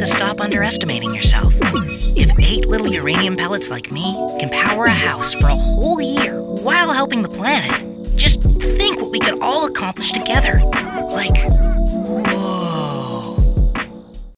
to stop underestimating yourself. If eight little uranium pellets like me can power a house for a whole year while helping the planet, just think what we could all accomplish together.